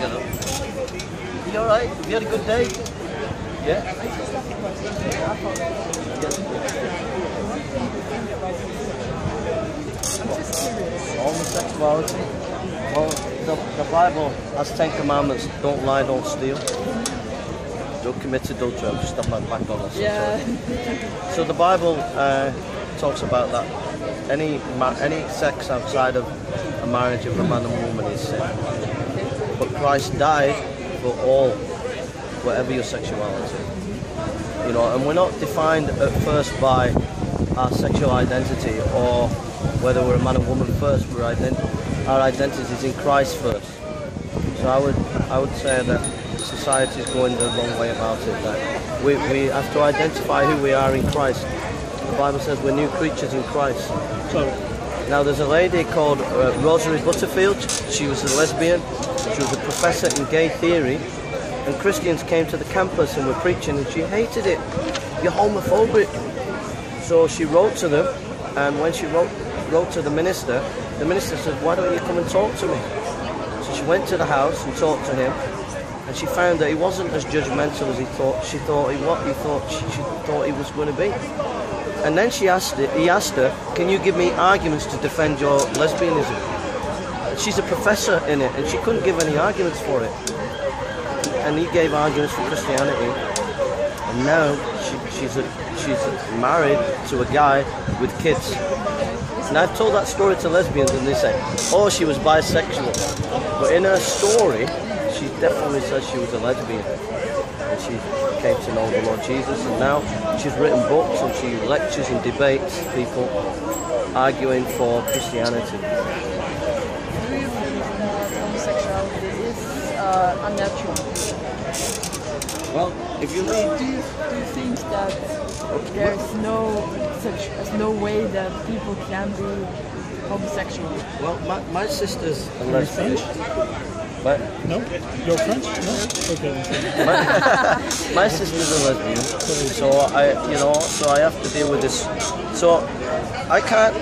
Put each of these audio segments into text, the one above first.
get up. You alright? Have you had a good day? Yeah? Homosexuality. Well, the, the Bible has Ten Commandments. Don't lie, don't steal. Don't commit adultery. I'm just at McDonald's. Yeah. So the Bible uh, talks about that. Any ma- any sex outside of a marriage of a man and woman is sin. But Christ died for all, whatever your sexuality. You know, and we're not defined at first by our sexual identity or whether we're a man or woman first. We're ident- our identity is in Christ first. So I would I would say that society is going the wrong way about it. That we, we have to identify who we are in Christ. The Bible says we're new creatures in Christ. So, Now there's a lady called uh, Rosary Butterfield. She was a lesbian. She was a professor in gay theory. And Christians came to the campus and were preaching and she hated it. You're homophobic. So she wrote to them and when she wrote wrote to the minister, the minister said, Why don't you come and talk to me? So she went to the house and talked to him and she found that he wasn't as judgmental as he thought she thought he what he thought she, she thought he was going to be. And then she asked he asked her, Can you give me arguments to defend your lesbianism? She's a professor in it and she couldn't give any arguments for it. And he gave arguments for Christianity. And now she, she's a, she's married to a guy with kids. And I've told that story to lesbians and they say, oh, she was bisexual. But in her story, she definitely says she was a lesbian. She came to know the Lord Jesus. And now she's written books and she lectures and debates people arguing for Christianity. Do you that homosexuality is uh, unnatural? Well, if you Do you, do you think that there's no such as no way that people can be homosexual? Well, my, my sister's a lesbian. But no? You're French? No? Okay. my, my sister's a lesbian, so I, you know, so I have to deal with this. So I can't,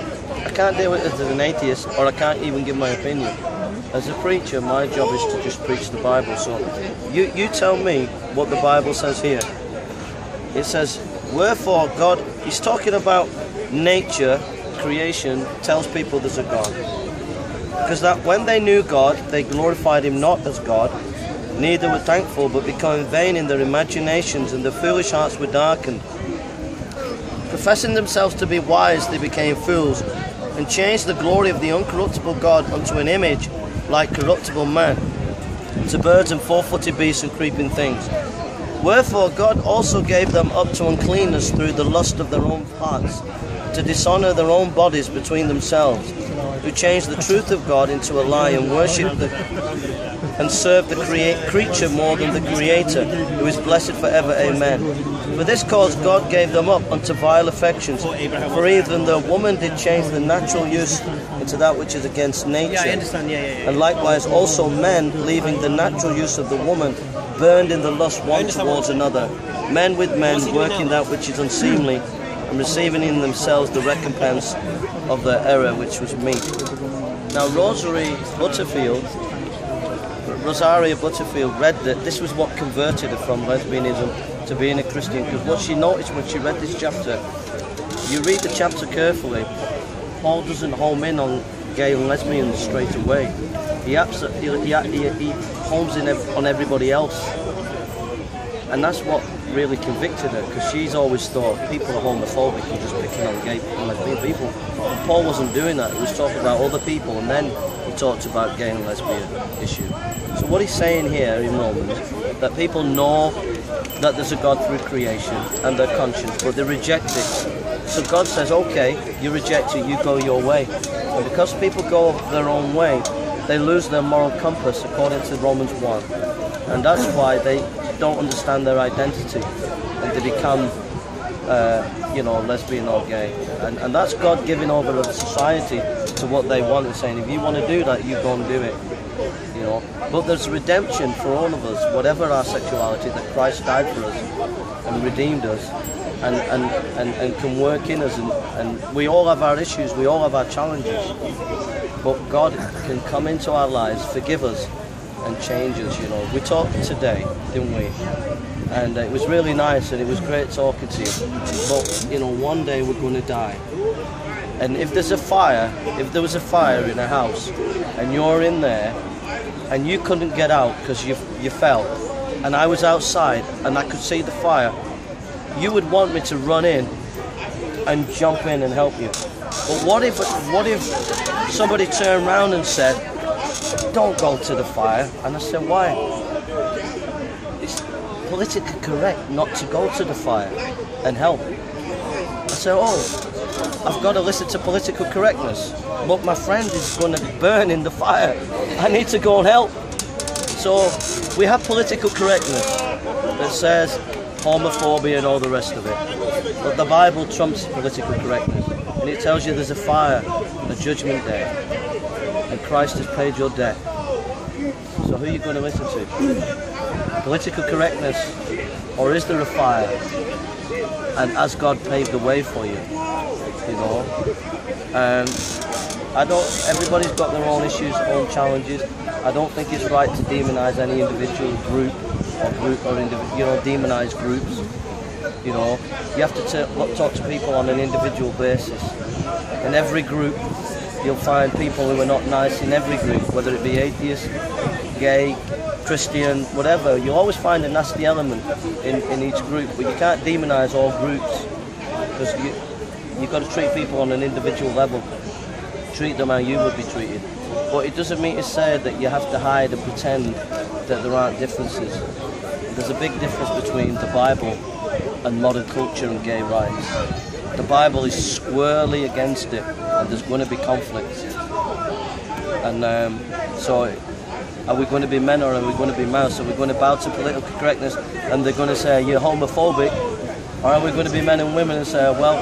I can't deal with it as an atheist, or I can't even give my opinion. As a preacher, my job is to just preach the Bible. So you, you tell me what the Bible says here. It says, "Wherefore God," He's talking about nature, creation, tells people there's a God. Because that when they knew God, they glorified him not as God, neither were thankful, but became vain in their imaginations, and their foolish hearts were darkened. Professing themselves to be wise, they became fools, and changed the glory of the uncorruptible God unto an image like corruptible man, to birds and four-footed beasts and creeping things. Wherefore God also gave them up to uncleanness through the lust of their own hearts, to dishonour their own bodies between themselves, who changed the truth of God into a lie and worshipped the, and served the crea- creature more than the Creator, who is blessed forever. Amen. For this cause God gave them up unto vile affections, for even the woman did change the natural use into that which is against nature. Yeah, I understand. Yeah, yeah, yeah. And likewise also men, leaving the natural use of the woman, burned in the lust one towards another. Men with men, working that which is unseemly, and receiving in themselves the recompense of their error, which was meat. Now Rosary Butterfield, Rosaria Butterfield read that this was what converted her from lesbianism to being a Christian. Because what she noticed when she read this chapter, you read the chapter carefully, Paul doesn't home in on gay and lesbians straight away. He absolutely he, he, he homes in on everybody else, and that's what really convicted her because she's always thought people are homophobic and just picking on gay and lesbian people. But Paul wasn't doing that. He was talking about other people, and then he talked about gay and lesbian issue. So what he's saying here in Romans that people know that there's a God through creation and their conscience, but they reject it. So God says, okay, you reject it, you go your way. And because people go their own way, they lose their moral compass according to Romans 1. And that's why they don't understand their identity and they become, uh, you know, lesbian or gay. And, and that's God giving over the society to what they want and saying, if you want to do that, you go and do it. You know, but there's redemption for all of us, whatever our sexuality, that Christ died for us and redeemed us and, and, and, and can work in us. And, and we all have our issues, we all have our challenges. But God can come into our lives, forgive us, and changes. You know, we talked today, didn't we? And it was really nice, and it was great talking to you. But you know, one day we're going to die. And if there's a fire, if there was a fire in a house, and you're in there, and you couldn't get out because you you fell, and I was outside and I could see the fire, you would want me to run in and jump in and help you. But what if what if somebody turned around and said, "Don't go to the fire," and I said, "Why?" It's politically correct not to go to the fire and help. I said, "Oh, I've got to listen to political correctness, but my friend is going to burn in the fire. I need to go and help." So we have political correctness that says homophobia and all the rest of it. But the Bible trumps political correctness. And it tells you there's a fire, a judgment day. And Christ has paid your debt. So who are you going to listen to? Political correctness, or is there a fire? And has God paved the way for you? You know? Um, I don't. Everybody's got their own issues, own challenges. I don't think it's right to demonise any individual group or group or indiv- you know demonise groups. You know, you have to talk to people on an individual basis. In every group, you'll find people who are not nice in every group, whether it be atheist, gay, Christian, whatever. You'll always find a nasty element in, in each group, but you can't demonise all groups because you you've got to treat people on an individual level. Treat them how you would be treated. But it doesn't mean to say that you have to hide and pretend that there aren't differences. There's a big difference between the Bible and modern culture and gay rights. The Bible is squarely against it, and there's going to be conflict. And um, so, are we going to be men or are we going to be mouse? Are we going to bow to political correctness and they're going to say you're homophobic? Or are we going to be men and women and say, well,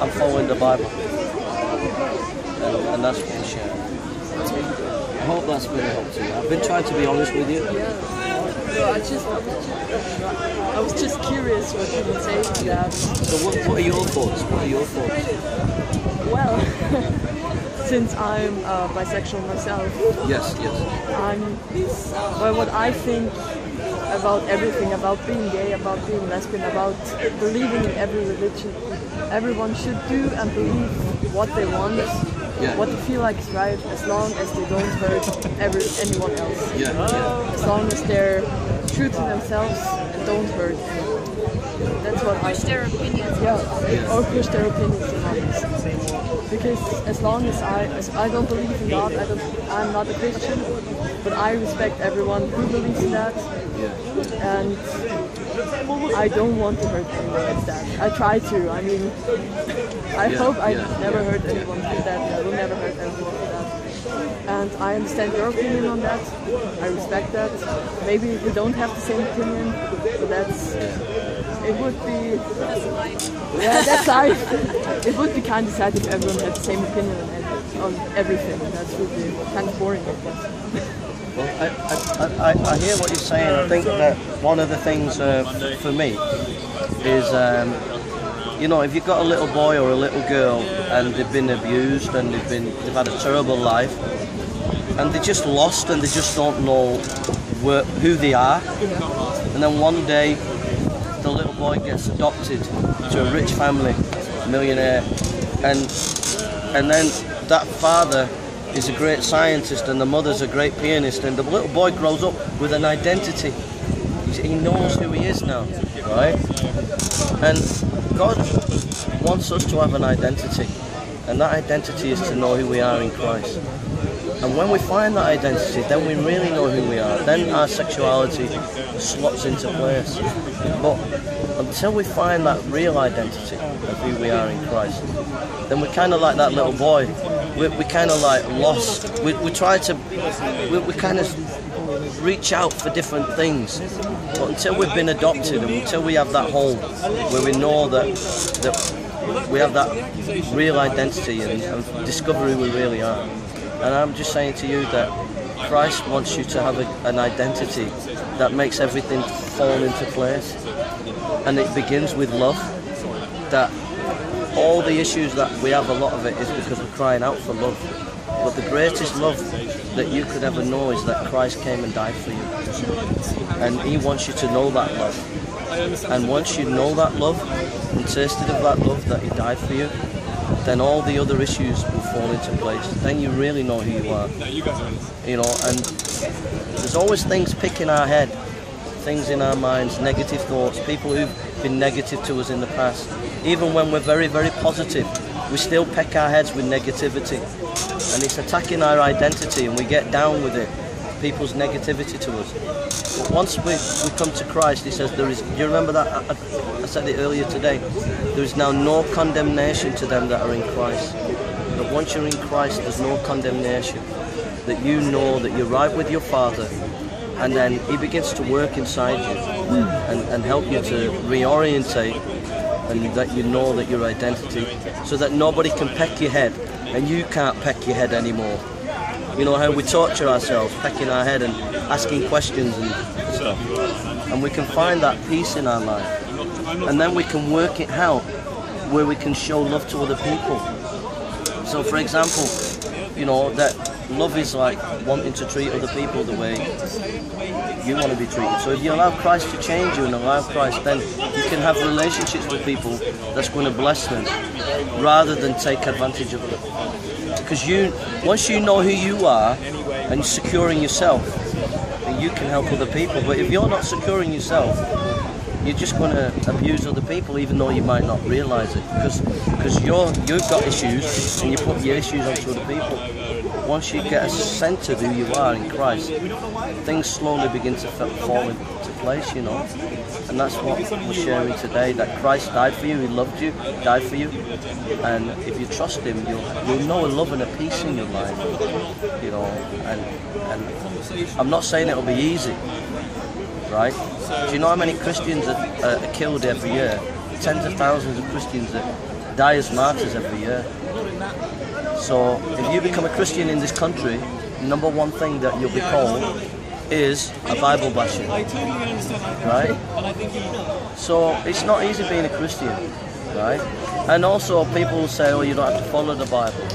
I'm following the Bible? And, and that's what we share. I hope that's been a help to you. I've been trying to be honest with you. So I just, I was just curious what you would say to that. So what, what are your thoughts? What are your thoughts? Well, since I'm uh, bisexual myself, Yes, yes. I'm well. What I think about everything, about being gay, about being lesbian, about believing in every religion, everyone should do and believe what they want, Yeah. what they feel like is right, as long as they don't hurt every anyone else. Yeah, yeah. As long as they're true to themselves and don't hurt anyone. That's what I Push their opinions. yeah, or push their opinions on others. Because as long as I, as I don't believe in God, I don't, I'm not a Christian, but I respect everyone who believes in that, and I don't want to hurt anyone with that. I try to. I mean, I Yeah, hope I yeah, never yeah, hurt anyone with that. and I will never hurt anyone with that. And I understand your opinion on that. I respect that. Maybe we don't have the same opinion, but that's. It would be yeah, that's life. It would be kind of sad if everyone had the same opinion on, on everything. That would be kind of boring, I guess. Well, I, I, I, I hear what you're saying. I think that one of the things uh, for me is, um, you know, if you've got a little boy or a little girl and they've been abused and they've been they've had a terrible life and they're just lost and they just don't know where, who they are, and then one day the little boy gets adopted to a rich family, millionaire, and and then that father is a great scientist and the mother's a great pianist and the little boy grows up with an identity. He knows who he is now, right? And God wants us to have an identity, and that identity is to know who we are in Christ. And when we find that identity, then we really know who we are. Then our sexuality slots into place. But until we find that real identity of who we are in Christ, then we're kind of like that little boy. We're, we're kind of like lost. We, we try to, we, we kind of reach out for different things. But until we've been adopted and until we have that home where we know that, that we have that real identity and, and discover who we really are. And I'm just saying to you that Christ wants you to have a, an identity that makes everything fall into place. And it begins with love. That all the issues that we have, a lot of it is because we're crying out for love. But the greatest love that you could ever know is that Christ came and died for you. And He wants you to know that love. And once you know that love and tasted of that love that He died for you, then all the other issues will fall into place. Then you really know who you are. You know, and there's always things picking our head, things in our minds, negative thoughts, people who've been negative to us in the past. Even when we're very, very positive, we still peck our heads with negativity. And it's attacking our identity and we get down with it, people's negativity to us. But once we, we come to Christ, he says there is, you remember that? I, I said it earlier today. There is now no condemnation to them that are in Christ. But once you're in Christ, there's no condemnation. That you know that you're right with your Father, and then He begins to work inside you and, and help you to reorientate and that you know that your identity so that nobody can peck your head and you can't peck your head anymore. You know how we torture ourselves, pecking our head and asking questions and stuff. And we can find that peace in our life. And then we can work it out where we can show love to other people. So for example, you know, that love is like wanting to treat other people the way you want to be treated. So if you allow Christ to change you and allow Christ, then you can have relationships with people that's going to bless them rather than take advantage of them. Because you, once you know who you are and securing yourself, then you can help other people. But if you're not securing yourself, you're just going to abuse other people even though you might not realize it because because you're you've got issues and you put your issues onto other people once you get a sense of who you are in Christ things slowly begin to fall into place you know and that's what we're sharing today that Christ died for you he loved you died for you and if you trust him you'll you'll know a love and a peace in your life you know and and I'm not saying it'll be easy right? Do you know how many Christians are, uh, are killed every year? Tens of thousands of Christians that die as martyrs every year. So if you become a Christian in this country, number one thing that you'll be called is a Bible basher, right? So it's not easy being a Christian, right? And also people say, oh, you don't have to follow the Bible,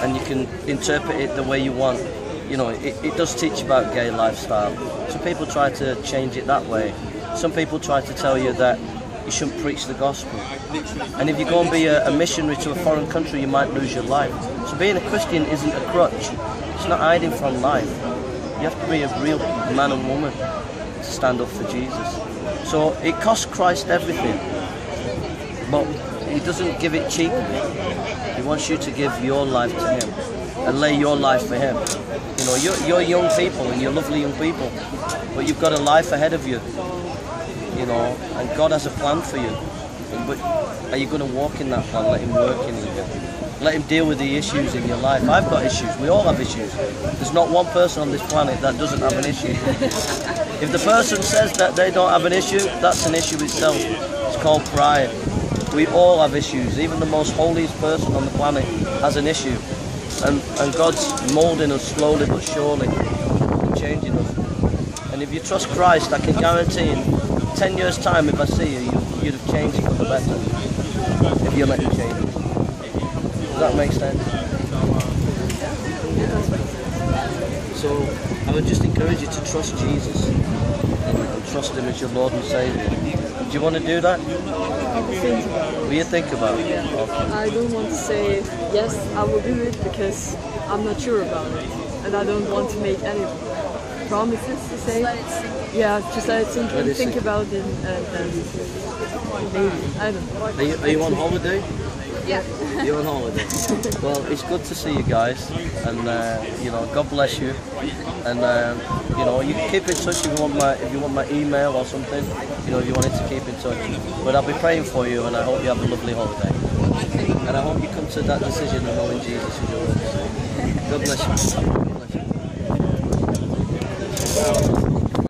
and you can interpret it the way you want. You know, it, it does teach about gay lifestyle. So people try to change it that way. Some people try to tell you that you shouldn't preach the gospel. And if you go and be a, a missionary to a foreign country, you might lose your life. So being a Christian isn't a crutch. It's not hiding from life. You have to be a real man and woman to stand up for Jesus. So it costs Christ everything, but he doesn't give it cheap. He wants you to give your life to him and lay your life for him. You know, you're, you're young people and you're lovely young people, but you've got a life ahead of you. You know, and God has a plan for you. But are you going to walk in that plan? Let Him work in you. Let Him deal with the issues in your life. I've got issues. We all have issues. There's not one person on this planet that doesn't have an issue. if the person says that they don't have an issue, that's an issue itself. It's called pride. We all have issues. Even the most holiest person on the planet has an issue. And, and God's moulding us slowly but surely changing us. And if you trust Christ, I can guarantee in 10 years' time, if I see you, you you'd have changed for the better. If you let me change. Does that make sense? So I would just encourage you to trust Jesus and, and trust Him as your Lord and Saviour. Do you want to do that? think about it. Will you think about it? Yeah. Okay. I don't want to say yes, I will do it because I'm not sure about it, and I don't want to make any promises to say. Yeah, just let it sink Let in, it think sink. about it, and then maybe I don't know. Are you, are you on holiday? Yeah. You're on holiday. Well, it's good to see you guys, and uh, you know, God bless you. And um, you know, you can keep in touch if you want my if you want my email or something. You know, if you wanted to keep in touch. But I'll be praying for you, and I hope you have a lovely holiday. And I hope you come to that decision of knowing Jesus as your Lord. and Savior. God bless you. God bless you.